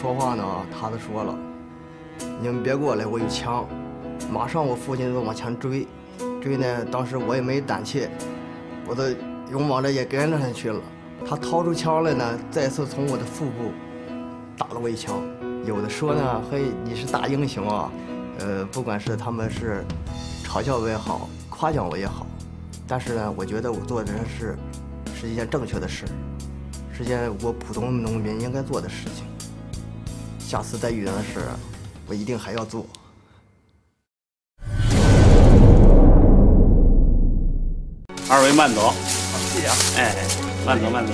说话呢，他都说了：“你们别过来，我有枪。”马上我父亲就往前追，追呢，当时我也没胆怯，我的勇往着也跟着上去了。他掏出枪来呢，再次从我的腹部打了我一枪。有的说呢，嘿，你是大英雄啊，呃，不管是他们是嘲笑我也好，夸奖我也好，但是呢，我觉得我做的是是一件正确的事，是件我普通农民应该做的事情。下次再遇到的事，我一定还要做。二位慢走，好，谢谢啊。哎，慢走慢走。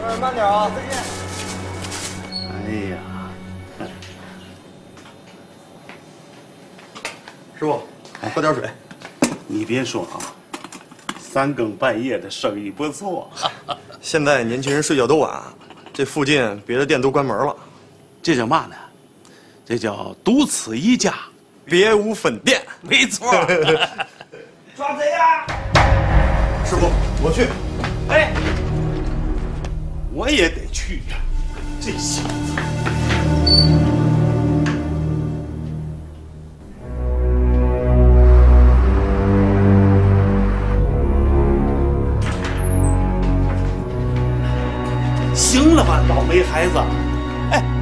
二位慢点啊，再见。哎呀，师傅，喝点水。你别说啊，三更半夜的生意不错。现在年轻人睡觉都晚，这附近别的店都关门了，这叫嘛呢？这叫独此一家，别无分店。没错。抓贼呀！师傅，我去。哎，我也得去呀，这小子。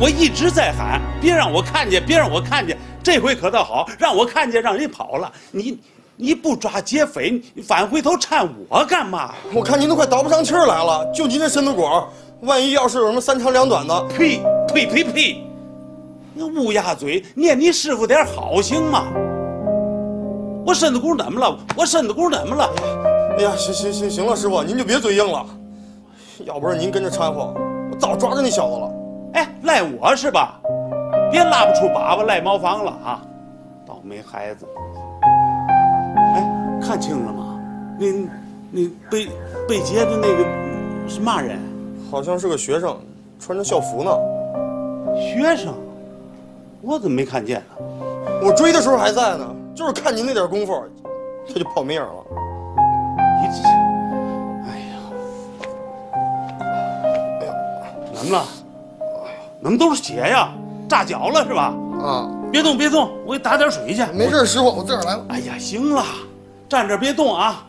我一直在喊，别让我看见，别让我看见。这回可倒好，让我看见，让人跑了。你，你不抓劫匪，你反回头搀我干嘛？我看您都快倒不上气儿来了，就您这身子骨，万一要是有什么三长两短的，呸呸呸呸！那乌鸦嘴，念你师傅点好行吗？我身子骨怎么了？我身子骨怎么了？哎呀，行行行行了，师傅您就别嘴硬了，要不是您跟着掺和，我早抓着那小子了。哎，赖我是吧？别拉不出粑粑赖茅房了啊！倒霉孩子！哎，看清了吗？那那被被劫的那个是嘛人？好像是个学生，穿着校服呢。学生？我怎么没看见呢？我追的时候还在呢，就是看您那点功夫，他就跑没影了。你这，哎呀，哎呀，怎么了？怎么都是血呀？炸脚了是吧？啊！别动，别动，我给打点水去。没事，师傅，我自个儿来了。哎呀，行了，站这别动啊！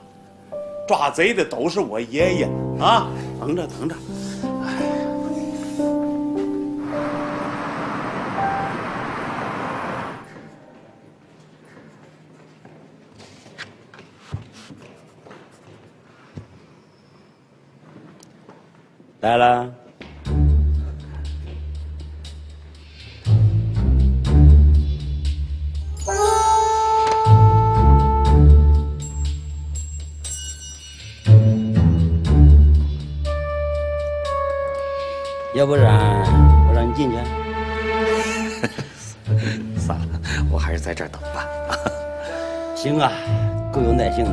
抓贼的都是我爷爷啊！等着，等着。来了。要不然我让你进去。算了，我还是在这儿等吧。行啊，够有耐性的。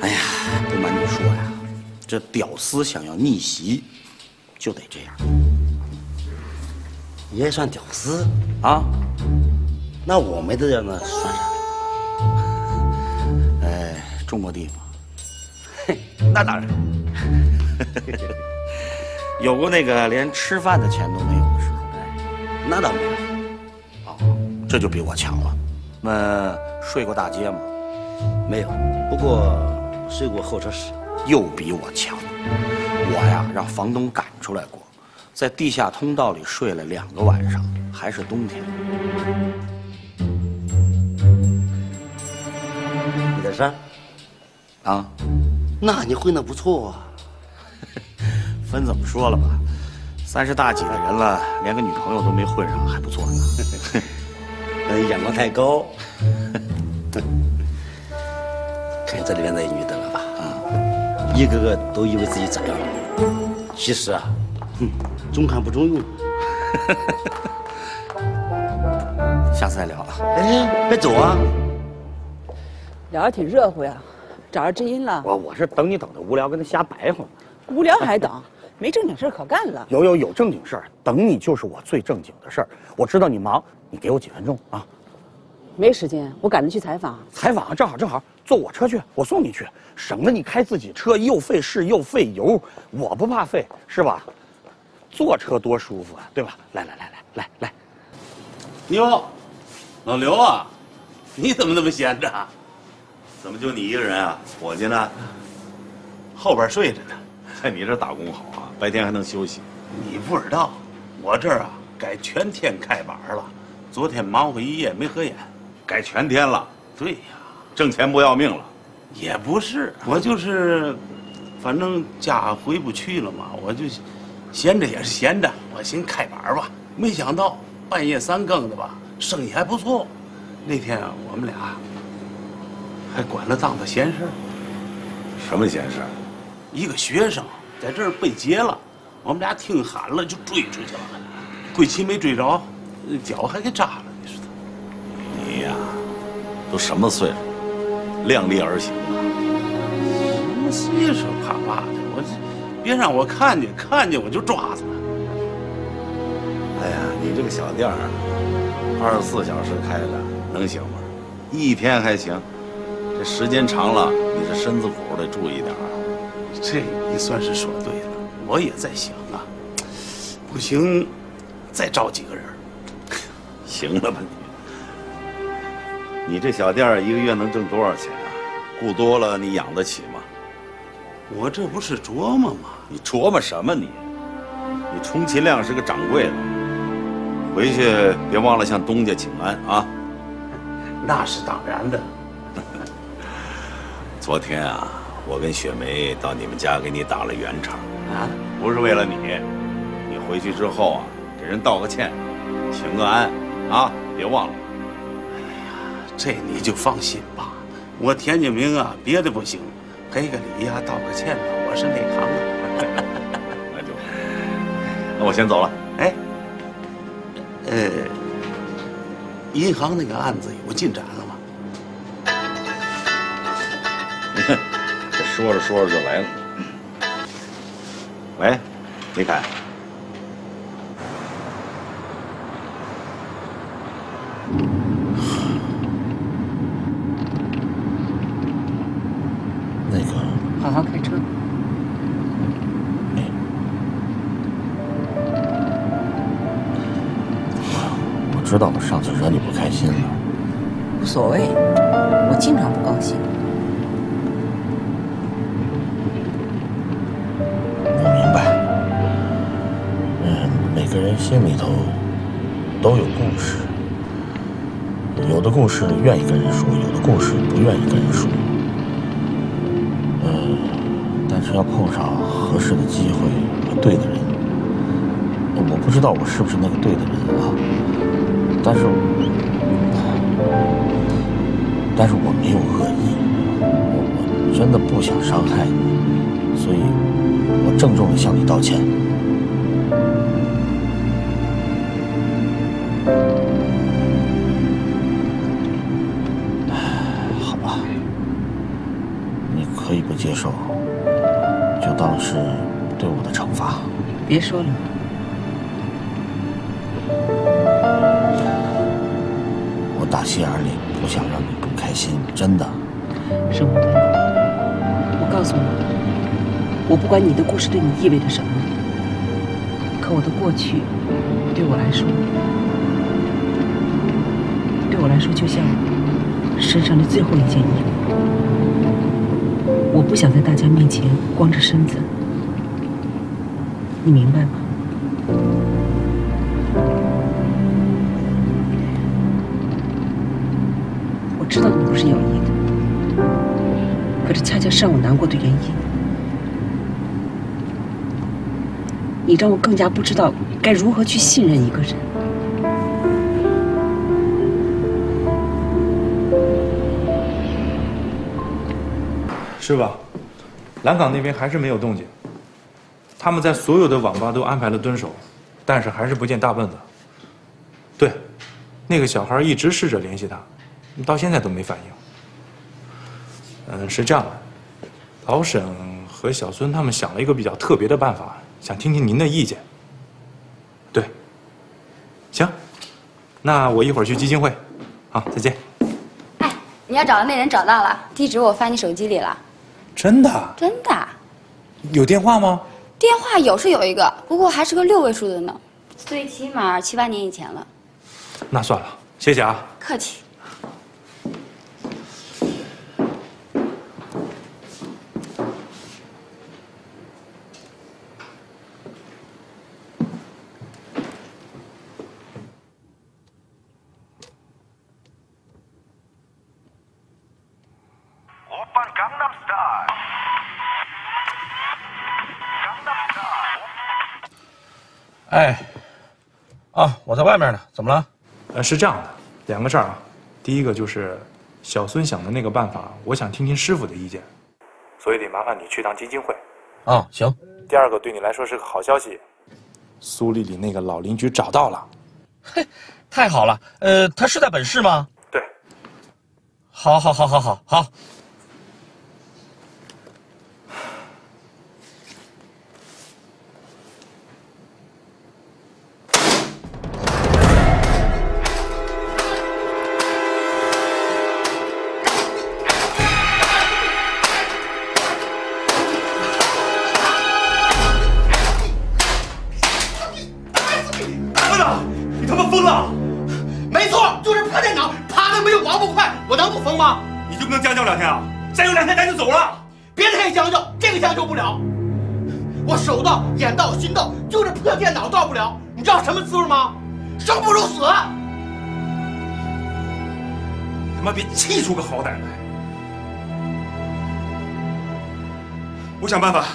哎呀，不瞒你说呀，这屌丝想要逆袭，就得这样。你也算屌丝啊？那我没这样的算啥？哎，中国地方？嘿，那当然。有过那个连吃饭的钱都没有的时候，那倒没有。哦，这就比我强了。那睡过大街吗？没有，不过睡过候车室。又比我强。我呀，让房东赶出来过，在地下通道里睡了两个晚上，还是冬天。你在山？啊？那你混的不错啊。分怎么说了吧，三十大几的人了，连个女朋友都没混上，还不错呢。眼光太高。看这里面那女的了吧？啊，一个个都以为自己咋样了，其实啊，哼，中看不中用。下次再聊啊。哎，别走啊！聊得挺热乎呀，找着知音了。我我是等你等的无聊，跟他瞎白话。无聊还等？没正经事可干了。有有有正经事儿，等你就是我最正经的事儿。我知道你忙，你给我几分钟啊？没时间，我赶着去采访。采访正好正好，坐我车去，我送你去，省得你开自己车又费事又费油。我不怕费，是吧？坐车多舒服啊，对吧？来来来来来来，哟，老刘啊，你怎么那么闲着？怎么就你一个人啊？伙计呢？后边睡着呢。在你这打工好啊，白天还能休息。你不知道，我这儿啊改全天开板了。昨天忙活一夜没合眼。改全天了？对呀，挣钱不要命了？也不是，我就是，反正家回不去了嘛，我就闲着也是闲着，我寻开板吧。没想到半夜三更的吧，生意还不错。那天啊，我们俩还管了档子闲事儿。什么闲事？一个学生在这儿被劫了，我们俩听喊了就追出去了，归期没追着，脚还给扎了。你说他你呀，都什么岁数？量力而行啊！什么岁数怕怕的？我这别让我看见，看见我就抓他。哎呀，你这个小店儿，二十四小时开着，能行吗？一天还行，这时间长了，你这身子骨得注意点儿。这你算是说对了，我也在想啊，不行，再招几个人。行了吧你？你这小店一个月能挣多少钱啊？雇多了你养得起吗？我这不是琢磨吗？你琢磨什么你？你充其量是个掌柜的，回去别忘了向东家请安啊！那是当然的。昨天啊，我跟雪梅到你们家给你打了圆场，啊，不是为了你，你回去之后啊，给人道个歉，请个安，啊，别忘了。哎呀这你就放心吧。我田景明啊，别的不行，赔个礼呀、道个歉呐，我是内行啊。那就，那我先走了。哎，呃，银行那个案子有进展说着说着就来了。喂，李凯，人心里头都有故事，有的故事愿意跟人说，有的故事不愿意跟人说。嗯，但是要碰上合适的机会和对的人，我不知道我是不是那个对的人啊。但是，但是我没有恶意，我我真的不想伤害你，所以我郑重的向你道歉。接受，就当是对我的惩罚。别说了，我打心眼里不想让你不开心，真的。生活的，我告诉你，我不管你的故事对你意味着什么，可我的过去，对我来说，对我来说就像身上的最后一件衣服。我不想在大家面前光着身子，你明白吗？我知道你不是有意的。可这恰恰是让我难过的原因。你让我更加不知道该如何去信任一个人。是吧？蓝港那边还是没有动静。他们在所有的网吧都安排了蹲守，但是还是不见大笨子。对，那个小孩一直试着联系他，到现在都没反应。嗯，是这样的，老沈和小孙他们想了一个比较特别的办法，想听听您的意见。对，行，那我一会儿去基金会，好，再见。哎，你要找的那人找到了，地址我发你手机里了。真的？真的？有电话吗？电话有是有一个，不过还是个六位数的呢，最起码七八年以前了。那算了，谢谢啊。客气。哎，啊，我在外面呢，怎么了？呃，是这样的，两个事儿啊。第一个就是小孙想的那个办法，我想听听师傅的意见，所以得麻烦你去趟基金会。啊，行。第二个对你来说是个好消息，苏丽丽那个老邻居找到了。嘿，太好了。呃，他是在本市吗？对。好，好，好，好，好，好。他妈别气出个好歹来！我想办法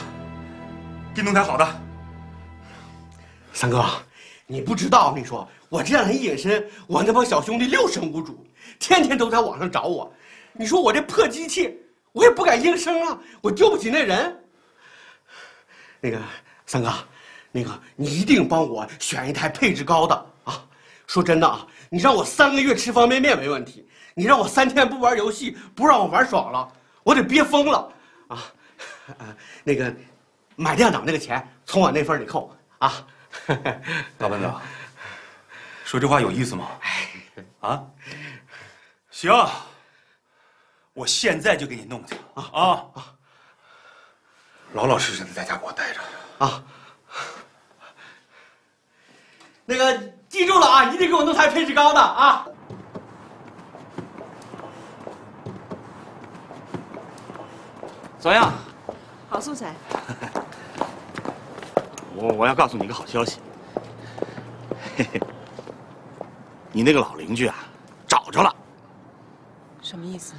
给你弄台好的。三哥，你不知道，我跟你说我这样人一隐身，我那帮小兄弟六神无主，天天都在网上找我。你说我这破机器，我也不敢应声啊，我丢不起那人。那个三哥，那个你一定帮我选一台配置高的啊！说真的啊，你让我三个月吃方便面没问题，你让我三天不玩游戏，不让我玩爽了，我得憋疯了啊！呃，那个买电脑那个钱从我那份里扣啊！老班长，说这话有意思吗？啊，行，我现在就给你弄去啊啊！老老实实的在家给我待着啊！那个记住了啊，一定给我弄台配置高的啊！怎么样？好素材。我我要告诉你一个好消息，嘿嘿，你那个老邻居啊，找着了。什么意思？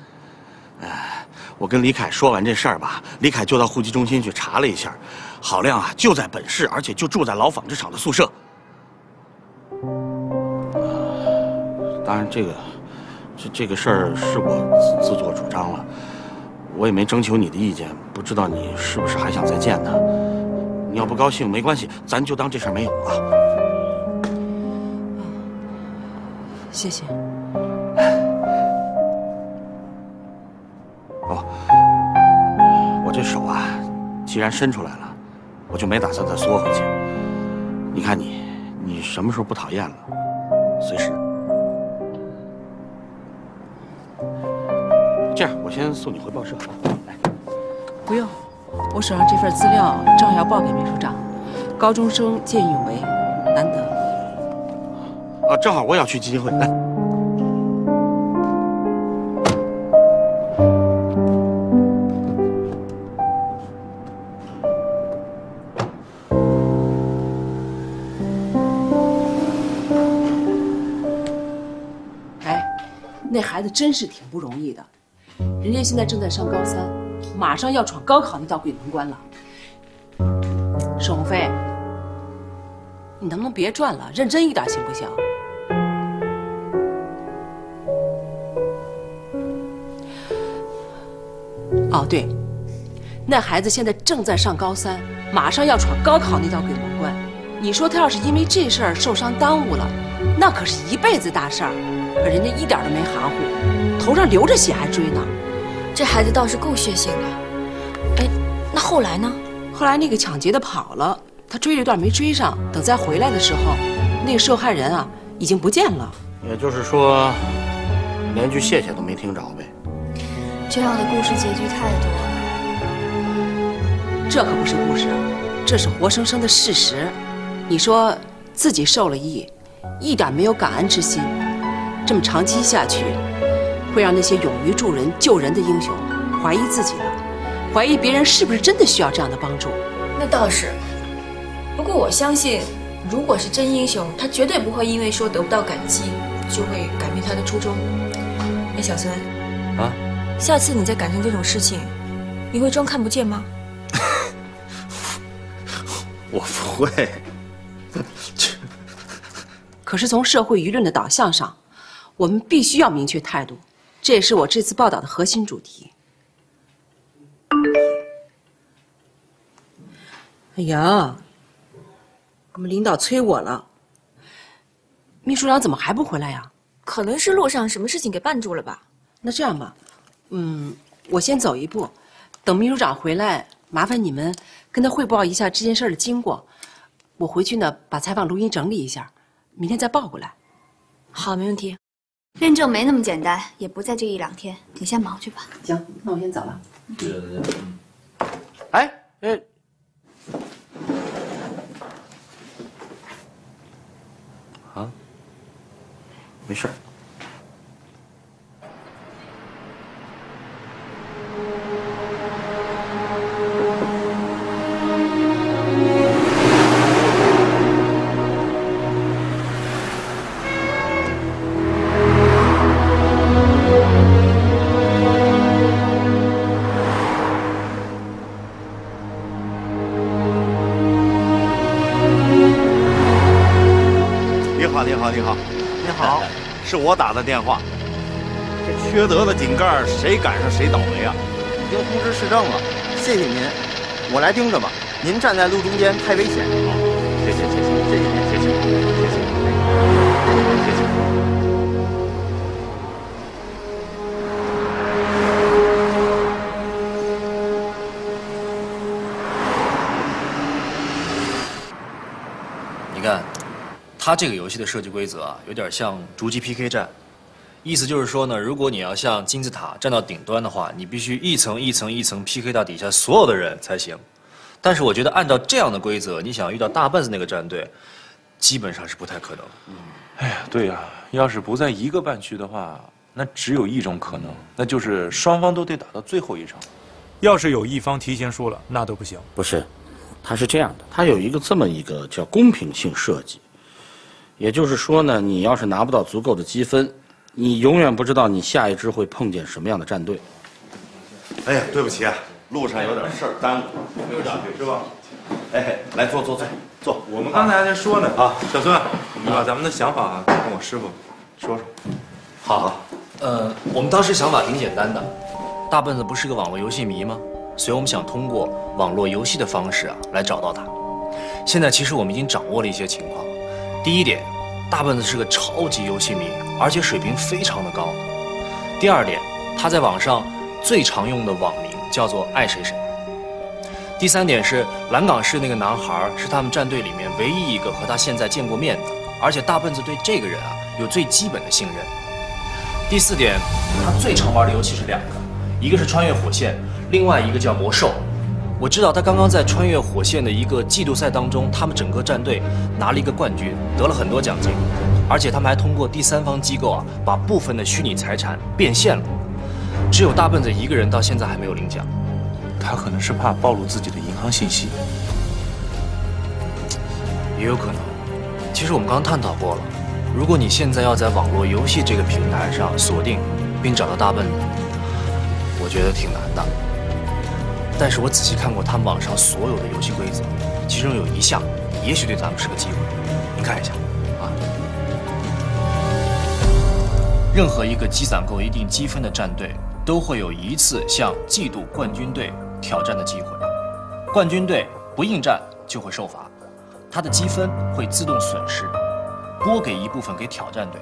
哎，我跟李凯说完这事儿吧，李凯就到户籍中心去查了一下，郝亮啊就在本市，而且就住在老纺织厂的宿舍。当然，这个这这个事儿是我自自作主张了，我也没征求你的意见，不知道你是不是还想再见他。你要不高兴没关系，咱就当这事儿没有啊。谢谢。哦，我这手啊，既然伸出来了，我就没打算再缩回去。你看你，你什么时候不讨厌了？随时。这样，我先送你回报社。来，不用，我手上这份资料正好要报给秘书长。高中生见义勇为，难得。啊，正好我也要去基金会，来。哎，那孩子真是挺不容易的，人家现在正在上高三，马上要闯高考那道鬼门关了。沈鸿飞，你能不能别转了，认真一点行不行？哦，对，那孩子现在正在上高三，马上要闯高考那道鬼门关。你说他要是因为这事儿受伤耽误了，那可是一辈子大事儿。可人家一点都没含糊，头上流着血还追呢。这孩子倒是够血性的。哎，那后来呢？后来那个抢劫的跑了，他追了一段没追上，等再回来的时候，那个受害人啊已经不见了。也就是说，连句谢谢都没听着呗。这样的故事结局太多了。这可不是故事，这是活生生的事实。你说自己受了益，一点没有感恩之心，这么长期下去，会让那些勇于助人、救人的英雄怀疑自己了，怀疑别人是不是真的需要这样的帮助。那倒是，不过我相信，如果是真英雄，他绝对不会因为说得不到感激，就会改变他的初衷。哎，小孙，啊，下次你再赶上这种事情，你会装看不见吗？我不会。可是从社会舆论的导向上，我们必须要明确态度，这也是我这次报道的核心主题。哎呀，我们领导催我了。秘书长怎么还不回来呀？可能是路上什么事情给绊住了吧。那这样吧，嗯，我先走一步，等秘书长回来，麻烦你们跟他汇报一下这件事的经过。我回去呢，把采访录音整理一下，明天再报过来。好，没问题。认证没那么简单，也不在这一两天。你先忙去吧。行，那我先走了。哎，哎，啊，没事儿。好，你好，你好，你好，是我打的电话。这缺德的井盖，谁赶上谁倒霉啊！已经通知市政了，谢谢您，我来盯着吧。您站在路中间太危险。好谢谢，谢谢，谢谢您，谢谢，谢谢，谢谢。它这个游戏的设计规则啊，有点像逐级 PK 战，意思就是说呢，如果你要像金字塔站到顶端的话，你必须一层一层一层 PK 到底下所有的人才行。但是我觉得按照这样的规则，你想遇到大半子那个战队，基本上是不太可能。哎呀，对呀、要是不在一个半区的话，那只有一种可能，那就是双方都得打到最后一场。要是有一方提前输了，那都不行。不是，它是这样的，它有一个这么一个叫公平性设计，也就是说呢，你要是拿不到足够的积分，你永远不知道你下一支会碰见什么样的战队。哎呀，对不起啊，路上有点事儿耽误，没有上去是吧？哎，来坐坐坐坐。我们刚才还在说呢啊，小孙，你把咱们的想法跟我师傅说说。好，呃，我们当时想法挺简单的，大笨子不是个网络游戏迷吗？所以我们想通过网络游戏的方式啊来找到他。现在其实我们已经掌握了一些情况。第一点，大笨子是个超级游戏迷，而且水平非常的高。第二点，他在网上最常用的网名叫做“爱谁谁”。第三点是蓝港市那个男孩是他们战队里面唯一一个和他现在见过面的，而且大笨子对这个人啊有最基本的信任。第四点，他最常玩的游戏是两个，一个是穿越火线，另外一个叫魔兽。我知道他刚刚在穿越火线的一个季度赛当中，他们整个战队拿了一个冠军，得了很多奖金，而且他们还通过第三方机构啊，把部分的虚拟财产变现了。只有大笨子一个人到现在还没有领奖。他可能是怕暴露自己的银行信息，也有可能。其实我们刚探讨过了，如果你现在要在网络游戏这个平台上锁定并找到大笨子，我觉得挺难的。但是我仔细看过他们网上所有的游戏规则，其中有一项也许对咱们是个机会。您看一下啊，任何一个积攒够一定积分的战队，都会有一次向季度冠军队挑战的机会。冠军队不应战就会受罚。他的积分会自动损失，拨给一部分给挑战队。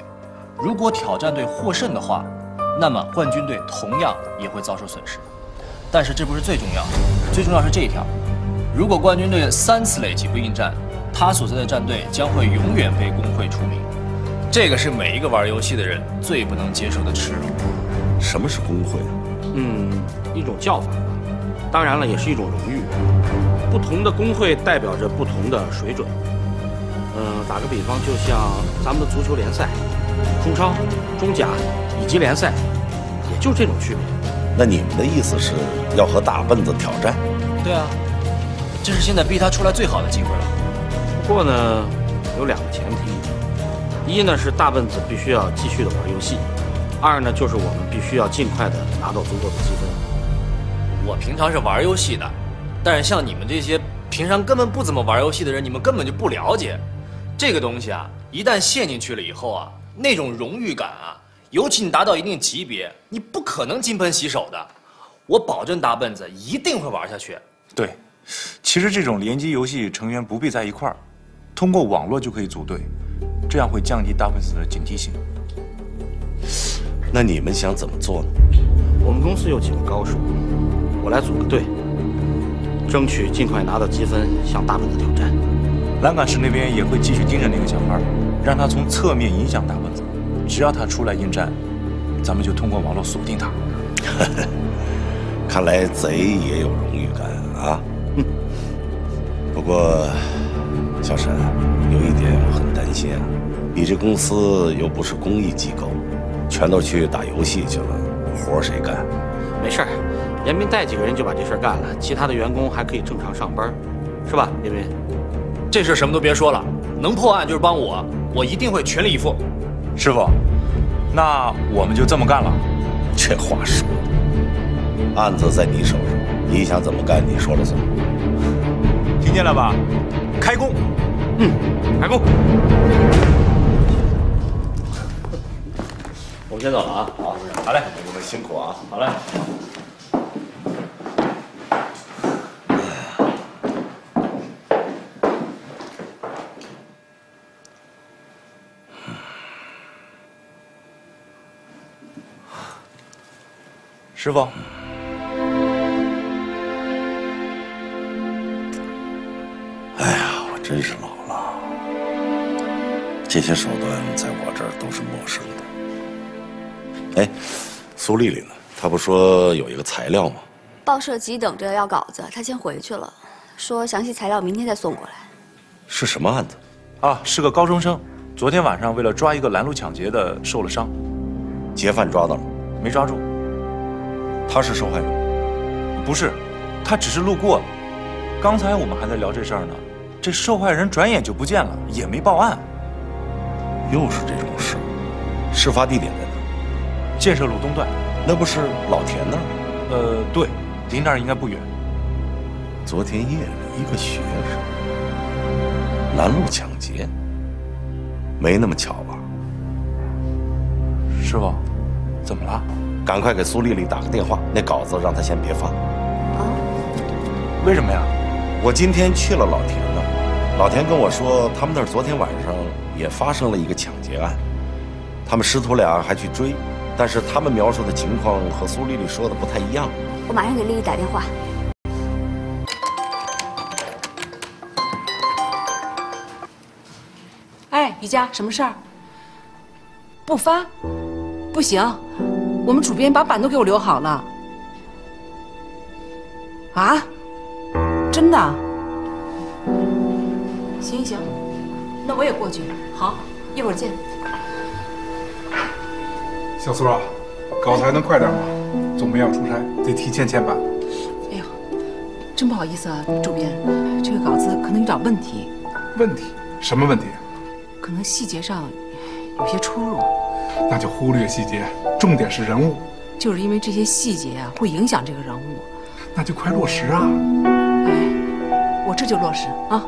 如果挑战队获胜的话，那么冠军队同样也会遭受损失。但是这不是最重要，最重要是这一条：如果冠军队三次累计不应战，他所在的战队将会永远被工会除名。这个是每一个玩游戏的人最不能接受的耻辱。什么是工会？嗯，一种叫法吧。当然了，也是一种荣誉。不同的工会代表着不同的水准。嗯，打个比方，就像咱们的足球联赛，中超、中甲、乙级联赛，也就这种区别。那你们的意思是要和大笨子挑战？对啊，这是现在逼他出来最好的机会了。不过呢，有两个前提：一呢是大笨子必须要继续的玩游戏；二呢就是我们必须要尽快的拿到足够的积分。我平常是玩游戏的，但是像你们这些平常根本不怎么玩游戏的人，你们根本就不了解这个东西啊！一旦陷进去了以后啊，那种荣誉感啊，尤其你达到一定级别，你不可能金盆洗手的。我保证大笨子一定会玩下去。对，其实这种联机游戏成员不必在一块儿，通过网络就可以组队，这样会降低大笨子的警惕性。那你们想怎么做呢？我们公司有几个高手。我来组个队，争取尽快拿到积分，向大笨子挑战。蓝岗市那边也会继续盯着那个小孩，让他从侧面影响大笨子。只要他出来应战，咱们就通过网络锁定他。看来贼也有荣誉感啊！不过，小沈，有一点我很担心啊，你这公司又不是公益机构，全都去打游戏去了，活谁干？没事儿。严斌带几个人就把这事干了，其他的员工还可以正常上班，是吧？严斌，这事什么都别说了，能破案就是帮我，我一定会全力以赴。师傅，那我们就这么干了。这话说的，案子在你手上，你想怎么干，你说了算。听见了吧？开工！嗯，开工。我们先走了啊！好，好嘞，你们辛苦啊！好嘞。师傅，哎呀，我真是老了，这些手段在我这儿都是陌生的。哎，苏丽丽呢？她不说有一个材料吗？报社急等着要稿子，她先回去了，说详细材料明天再送过来。是什么案子？啊，是个高中生，昨天晚上为了抓一个拦路抢劫的受了伤，劫犯抓到了？没抓住。他是受害人，不是，他只是路过了。刚才我们还在聊这事儿呢，这受害人转眼就不见了，也没报案。又是这种事，事发地点在哪？建设路东段，那不是老田那儿吗？呃，对，离那儿应该不远。昨天夜里，一个学生拦路抢劫，没那么巧吧？师傅，怎么了？赶快给苏丽丽打个电话，那稿子让她先别发。啊？为什么呀？我今天去了老田那儿，老田跟我说，他们那儿昨天晚上也发生了一个抢劫案，他们师徒俩还去追，但是他们描述的情况和苏丽丽说的不太一样。我马上给丽丽打电话。哎，于佳，什么事儿？不发？不行，我们主编把版都给我留好了。啊？真的？行行，那我也过去。好，一会儿见。小苏啊，稿子还能快点吗？总编要出差，得提前签版。哎呦，真不好意思啊，主编，这个稿子可能有点问题。问题？什么问题？可能细节上有些出入。那就忽略细节，重点是人物。就是因为这些细节啊，会影响这个人物。那就快落实啊！哎，我这就落实啊。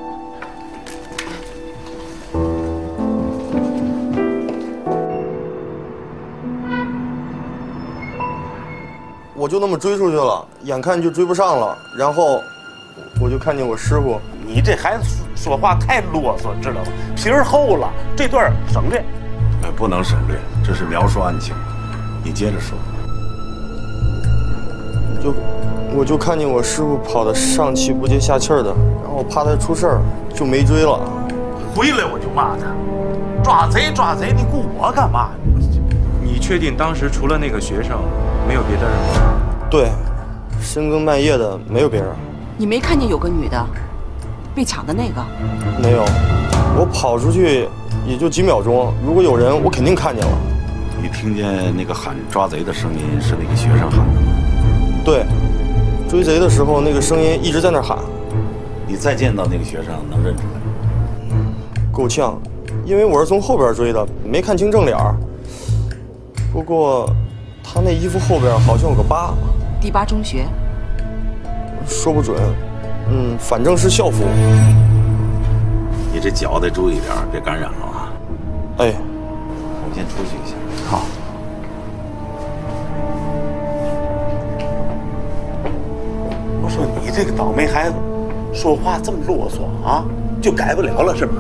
我就那么追出去了，眼看就追不上了，然后我就看见我师傅。你这孩子说话太啰嗦，知道吗？皮儿厚了，这段省略。哎，不能省略，这是描述案情。你接着说。就，我就看见我师傅跑得上气不接下气的，然后我怕他出事儿，就没追了。回来我就骂他，抓贼抓贼，你雇我干嘛？你确定当时除了那个学生，没有别的人吗？对，深更半夜的没有别人。你没看见有个女的被抢的那个？没有，我跑出去也就几秒钟，如果有人，我肯定看见了。你听见那个喊抓贼的声音是那个学生喊的吗？对，追贼的时候那个声音一直在那喊。你再见到那个学生，能认出来？够呛，因为我是从后边追的，没看清正脸儿。不过，他那衣服后边好像有个疤。第八中学？说不准，嗯，反正是校服。你这脚得注意点，别感染了啊！哎，我先出去一下。好。我说你这个倒霉孩子，说话这么啰嗦啊，就改不了了是吧？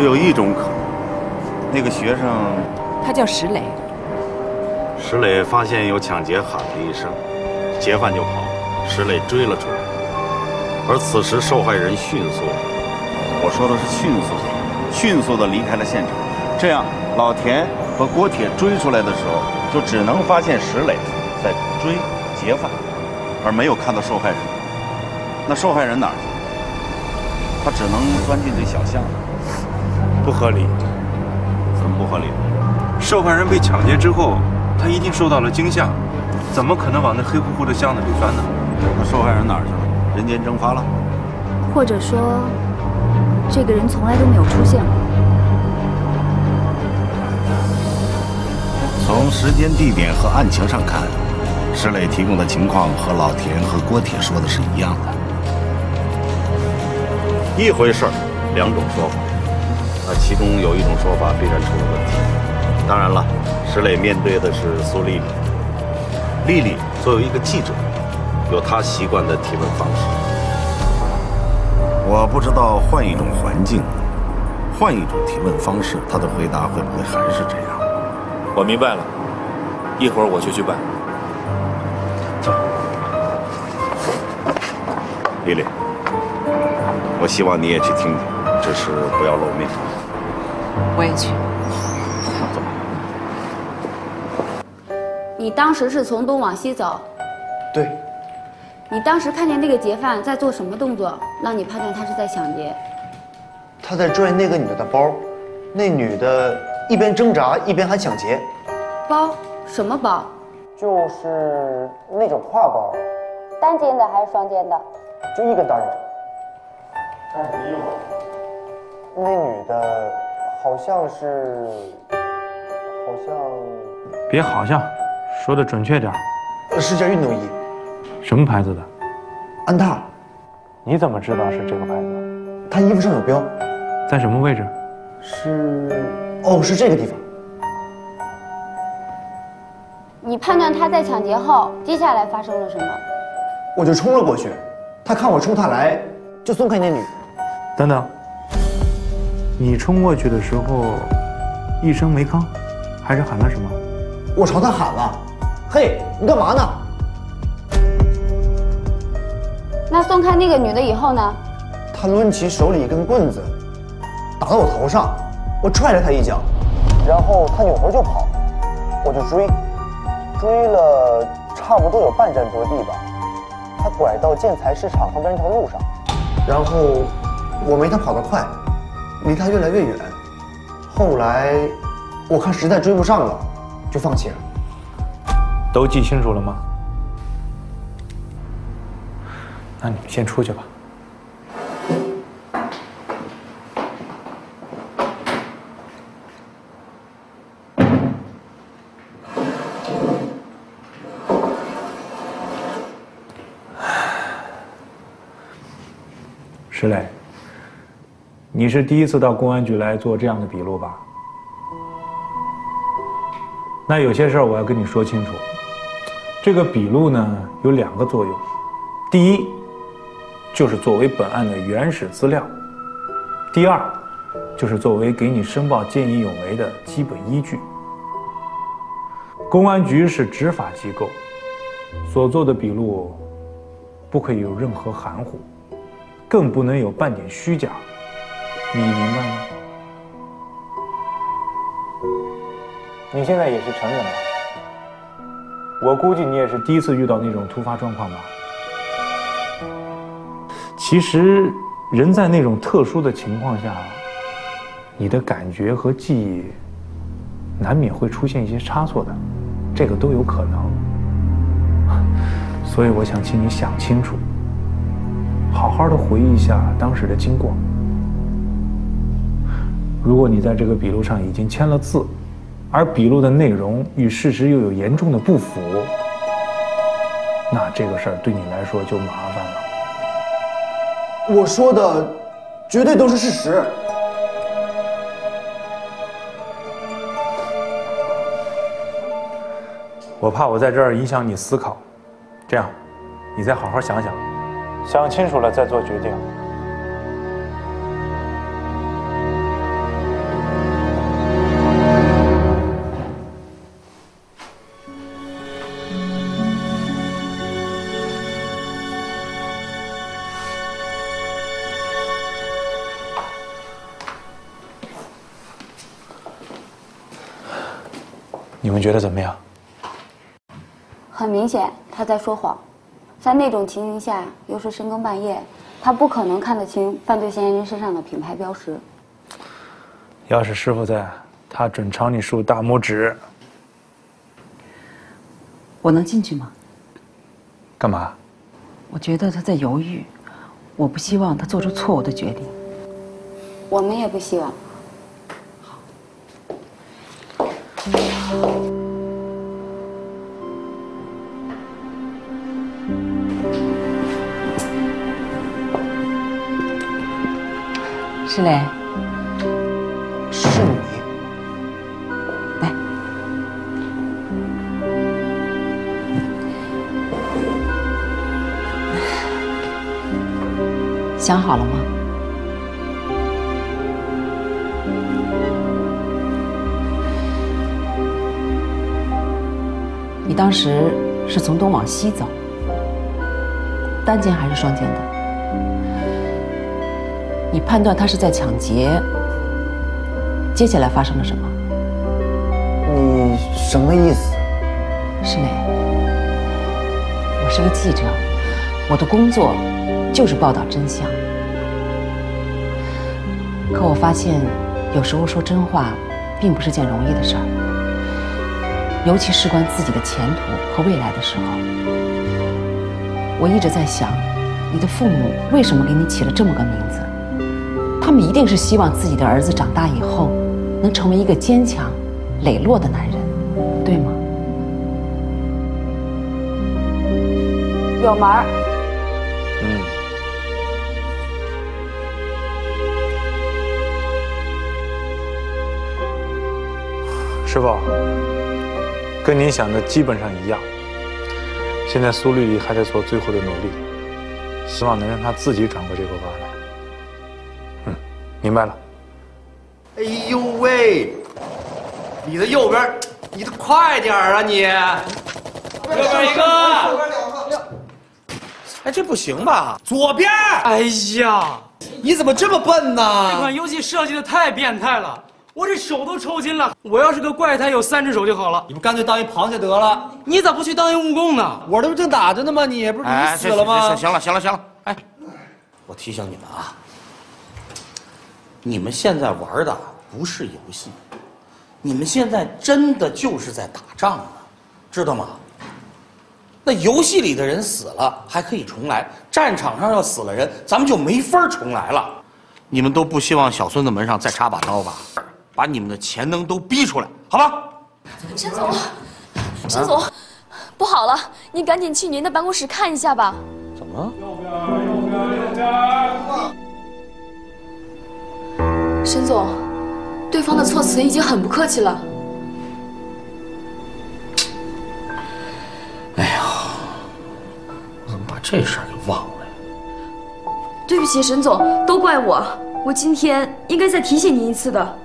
只有一种可能，那个学生他叫石磊。石磊发现有抢劫，喊了一声，劫犯就跑，石磊追了出来。而此时受害人迅速，我说的是迅速，迅速的离开了现场。这样，老田和郭铁追出来的时候，就只能发现石磊在追劫犯，而没有看到受害人。那受害人哪儿去？他只能钻进这小巷子。不合理，怎么不合理？受害人被抢劫之后，他一定受到了惊吓，怎么可能往那黑乎乎的箱子里钻呢？那受害人哪儿去了？人间蒸发了？或者说，这个人从来都没有出现过？从时间、地点和案情上看，石磊提供的情况和老田和郭铁说的是一样的。一回事儿，两种说法。那其中有一种说法必然出了问题。当然了，石磊面对的是苏丽丽。丽丽作为一个记者，有她习惯的提问方式。我不知道换一种环境，换一种提问方式，她的回答会不会还是这样？我明白了，一会儿我就去办。走，丽丽，我希望你也去听听，只是不要露面。我也去。走你当时是从东往西走，对。你当时看见那个劫犯在做什么动作，让你判断他是在抢劫？他在拽那个女的包，那女的一边挣扎一边还抢劫。包？什么包？就是那种挎包。单肩的还是双肩的？就一根单着。但是衣服，那女的好像是，好像别好像，说的准确点。是件运动衣。什么牌子的？安踏。你怎么知道是这个牌子？他衣服上有标。在什么位置？是，哦，是这个地方。你判断他在抢劫后，接下来发生了什么？我就冲了过去，他看我冲他来，就松开那女。等等，你冲过去的时候，一声没吭，还是喊了什么？我朝他喊了：“嘿，你干嘛呢？”那松开那个女的以后呢？他抡起手里一根棍子，打到我头上，我踹了他一脚，然后他扭头就跑，我就追，追了差不多有半站多地吧。他拐到建材市场旁边那条路上，然后我没他跑得快，离他越来越远。后来我看实在追不上了，就放弃了。都记清楚了吗？那你们先出去吧。石磊，你是第一次到公安局来做这样的笔录吧？那有些事儿我要跟你说清楚。这个笔录呢，有两个作用。第一，就是作为本案的原始资料；第二，就是作为给你申报见义勇为的基本依据。公安局是执法机构，所做的笔录不可以有任何含糊，更不能有半点虚假，你明白吗？你现在也是成人了，我估计你也是第一次遇到那种突发状况吧。其实，人在那种特殊的情况下，你的感觉和记忆难免会出现一些差错的，这个都有可能。所以，我想请你想清楚，好好的回忆一下当时的经过。如果你在这个笔录上已经签了字，而笔录的内容与事实又有严重的不符，那这个事儿对你来说就麻烦了。我说的绝对都是事实。我怕我在这儿影响你思考，这样，你再好好想想，想清楚了再做决定。你们觉得怎么样？很明显，他在说谎。在那种情形下，又是深更半夜，他不可能看得清犯罪嫌疑人身上的品牌标识。要是师傅在，他准朝你竖大拇指。我能进去吗？干嘛？我觉得他在犹豫，我不希望他做出错误的决定。我们也不希望。石磊，是你。来，想好了吗？你当时是从东往西走，单肩还是双肩的？你判断他是在抢劫，接下来发生了什么？你什么意思？师妹，我是个记者，我的工作就是报道真相。可我发现，有时候说真话，并不是件容易的事儿，尤其事关自己的前途和未来的时候。我一直在想，你的父母为什么给你起了这么个名字？他们一定是希望自己的儿子长大以后，能成为一个坚强、磊落的男人，对吗？有门儿。嗯。师傅，跟您想的基本上一样。现在苏丽丽还在做最后的努力，希望能让她自己转过这个弯来。嗯，明白了。哎呦喂，你的右边，你的快点啊你！右边一个。哎，这不行吧？左边！哎呀，你怎么这么笨呢？这款游戏设计的太变态了，我这手都抽筋了。我要是个怪胎，有三只手就好了。你不干脆当一螃蟹得了？你咋不去当一蜈蚣呢？我这不正打着呢吗？你不是你死了吗？行了，行了，行了。哎，我提醒你们啊，你们现在玩的不是游戏，你们现在真的就是在打仗呢，知道吗？那游戏里的人死了还可以重来，战场上要死了人，咱们就没法重来了。你们都不希望小孙子门上再插把刀吧？把你们的潜能都逼出来，好吧？沈总，沈总，不好了，您赶紧去您的办公室看一下吧。怎么了？沈总，对方的措辞已经很不客气了。哎呀，我怎么把这事儿给忘了呀？对不起，沈总，都怪我，我今天应该再提醒您一次的。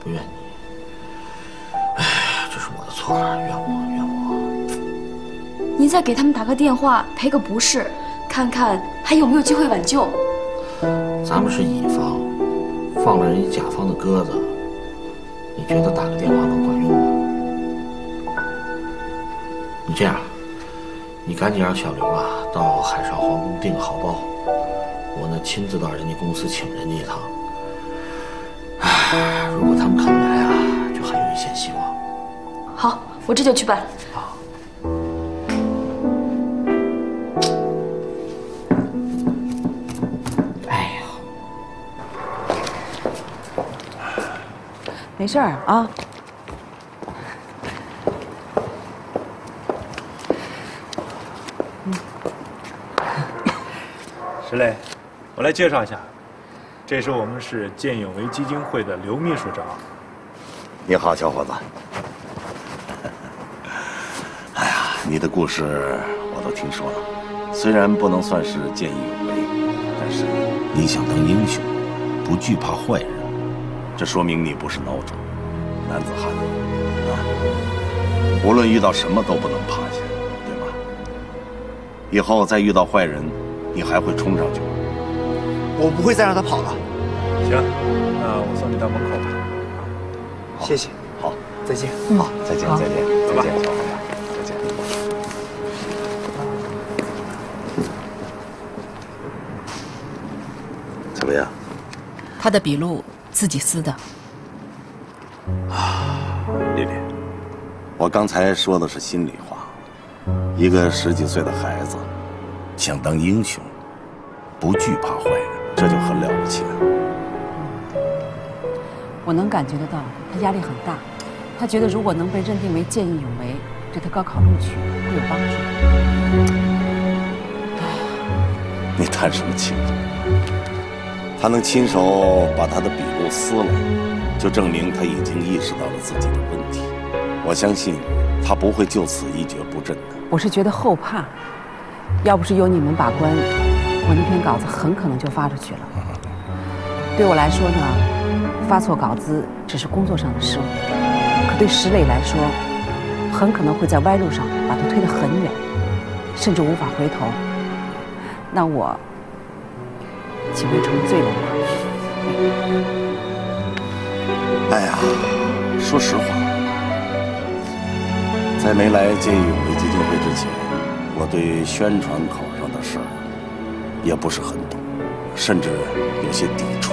不怨你。哎，这是我的错，怨我，怨我。您再给他们打个电话，赔个不是，看看还有没有机会挽救。咱们是乙方，放了人家甲方的鸽子，你觉得打个电话能管用吗？你这样，你赶紧让小刘啊到海上皇宫订个好包，我呢亲自到人家公司请人家一趟。唉，如果他们肯来啊，就还有一线希望。好，我这就去办。没事儿啊。石磊，我来介绍一下，这是我们市见义勇为基金会的刘秘书长。你好，小伙子。哎呀，你的故事我都听说了，虽然不能算是见义勇为，但是你想当英雄，不惧怕坏人，这说明你不是孬种，男子汉啊！无论遇到什么都不能趴下，对吧？以后再遇到坏人，你还会冲上去吗？我不会再让他跑了。行，那我送你到门口吧。谢谢。好，再见。好，再见，再见，走吧再见，再见。怎么样？他的笔录自己撕的。啊丽丽，我刚才说的是心里话。一个十几岁的孩子，想当英雄，不惧怕坏人，这就很了不起了。我能感觉得到，他压力很大。他觉得如果能被认定为见义勇为，对他高考录取会有帮助。你叹什么气？他能亲手把他的笔录撕了，就证明他已经意识到了自己的问题。我相信，他不会就此一蹶不振的。我是觉得后怕，要不是有你们把关，我那篇稿子很可能就发出去了。对我来说呢，发错稿子只是工作上的失误，可对石磊来说，很可能会在歪路上把他推得很远，甚至无法回头。那我岂不会成罪人吗？哎呀，说实话，在没来见义勇为基金会之前，我对宣传口上的事儿也不是很懂，甚至有些抵触。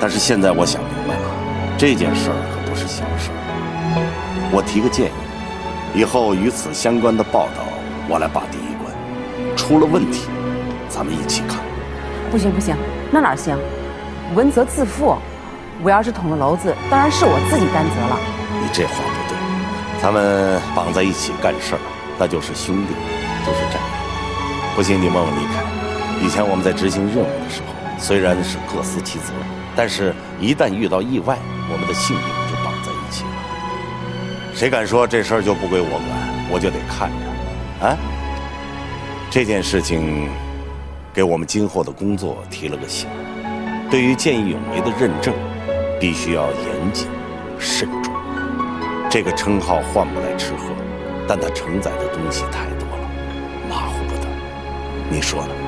但是现在我想明白了，这件事儿可不是小事。我提个建议，以后与此相关的报道，我来把第一关。出了问题，咱们一起看。不行不行，那哪行？文责自负。我要是捅了娄子，当然是我自己担责了。你这话不对，咱们绑在一起干事儿，那就是兄弟，就是战友。不信你问问李凯，以前我们在执行任务的时候，虽然是各司其责，但是一旦遇到意外，我们的性命就绑在一起了。谁敢说这事儿就不归我管，我就得看着？啊？这件事情给我们今后的工作提了个醒，对于见义勇为的认证。必须要严谨、慎重。这个称号换不来吃喝，但它承载的东西太多了，马虎不得。你说呢？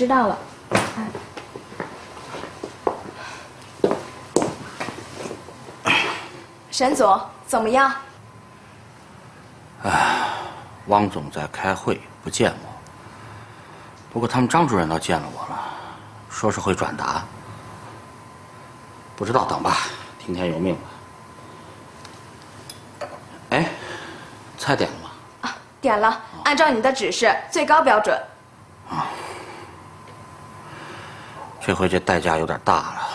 知道了。沈总怎么样？哎，汪总在开会，不见我。不过他们张主任倒见了我了，说是会转达。不知道，等吧，听天由命吧。哎，菜点了吗？啊，点了，按照你的指示，最高标准。啊，这回这代价有点大了。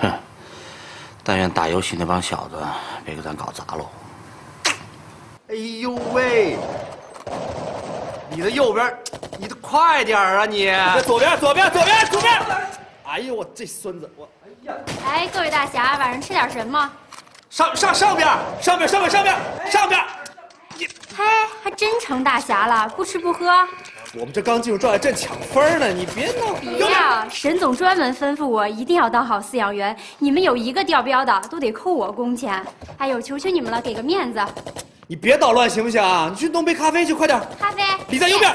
哼。但愿打游戏那帮小子别给咱搞砸喽！哎呦喂，你的右边，你的快点啊你！左边，左边，左边，左边！哎呦我这孙子，我哎呀！哎，各位大侠，晚上吃点什么？上上上边，上边上边上边上边！嘿，还真成大侠了，不吃不喝。我们这刚进入状元镇抢分呢，你别闹。别呀，沈总专门吩咐我一定要当好饲养员，你们有一个掉标的，都得扣我工钱。哎呦，求求你们了，给个面子。你别捣乱行不行啊？你去弄杯咖啡去，快点。咖啡。你在右边。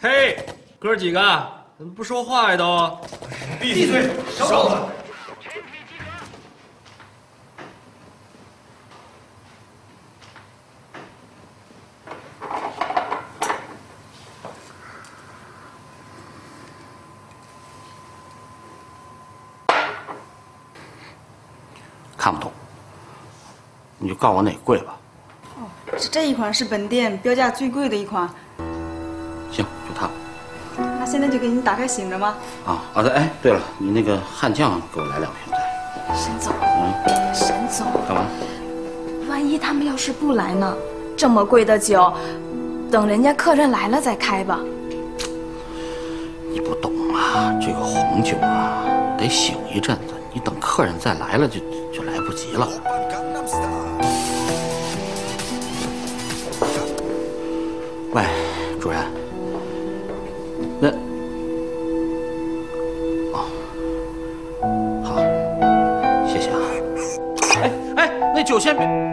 嘿，哥几个，怎么不说话呀都？闭嘴，少子。告诉我哪贵吧。哦，这这一款是本店标价最贵的一款。行，就它。那现在就给你打开醒着吗？啊啊！对，哎，对了，你那个汉酱给我来两瓶。沈总，嗯，沈总，干嘛？万一他们要是不来呢？这么贵的酒，等人家客人来了再开吧。你不懂啊，这个红酒啊，得醒一阵子。你等客人再来了，就就来不及了。好，谢谢啊。哎哎，那酒先。